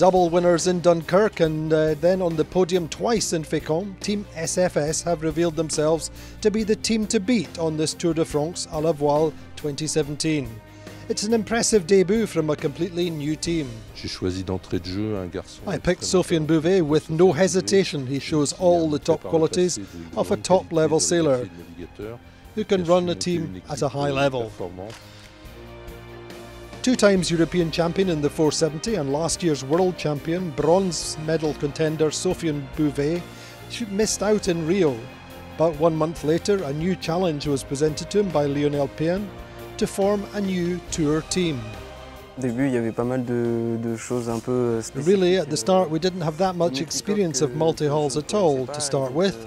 double winners in Dunkirk and uh, then on the podium twice in Fécamp, Team SFS have revealed themselves to be the team to beat on this Tour de France à la Voile 2017. It's an impressive debut from a completely new team. J'ai choisi d'entrée de jeu un garçon. I picked Sofiane Bouvet with no hesitation. He shows all the top qualities of a top level sailor who can run a team at a high level. Two times European champion in the 470 and last year's world champion, bronze medal contender Sofiane Bouvet missed out in Rio. But one month later, a new challenge was presented to him by Lionel Payen to form a new tour team. Really, at the start, we didn't have that much experience of multi-hulls at all to start with.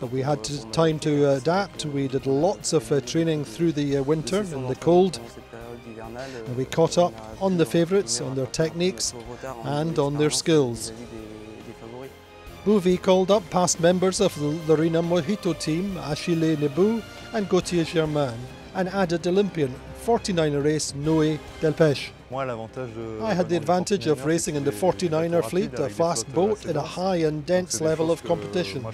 But we had to, time to adapt. We did lots of uh, training through the uh, winter and the cold. And we caught up on the favourites, on their techniques and on their skills. Bouvet called up past members of the Lorina Mojito team, Achille Nebout and Gauthier Germain, and added Olympian 49er race Noé Delpech. I had the advantage of racing in the 49er fleet, a fast boat in a high and dense level of competition.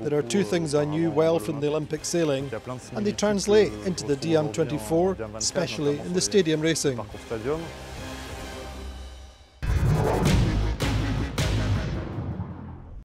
There are two things I knew well from the Olympic sailing, and they translate into the Diam 24, especially in the stadium racing.